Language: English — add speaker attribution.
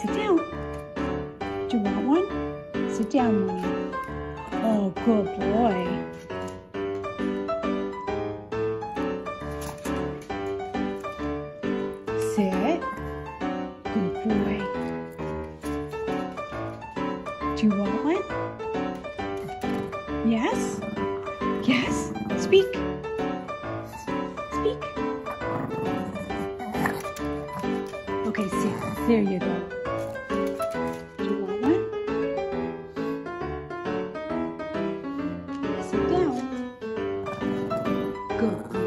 Speaker 1: Sit down. Do you want one? Sit down, Winnie. Oh, good boy. Sit. Good boy. Do you want one? Yes? Yes? Speak. Speak. Okay, sit. There you go. 个